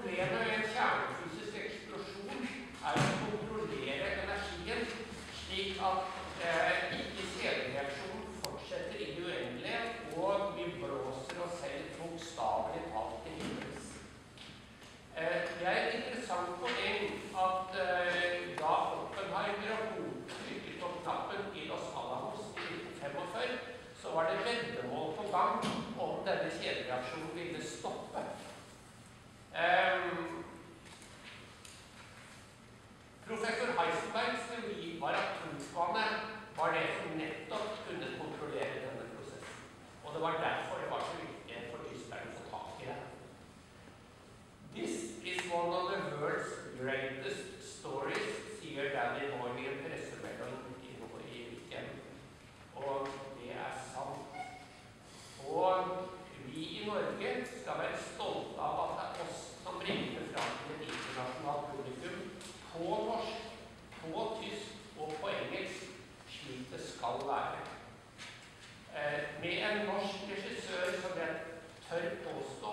Problemet med kjernefysisk eksplosjon er å kontrollere energien slik at eh, ikke kjedereaksjonen fortsetter i det uendelige, og vi blåser oss selv bokstavelig talt til himmels. Eh, det er et interessant poeng at eh, da Oppenheimer og co. trykket på knappen i Los Alamos i 1945, så var det veddemål på gang teori var det som nettopp kunne kontrollere denne prosessen. Og det var derfor det var så viktig for tyskerne å få tak i det. This is one of the world's greatest stories, sier Danny Moore i en pressemelding i weekend. Og det er sant. Og vi i Norge skal være stolte av at det er oss som bringer det fram til et internasjonalt publikum på norsk, på tysk og på engelsk, slik det skal være. Eh, med en norsk regissør som jeg tør påstå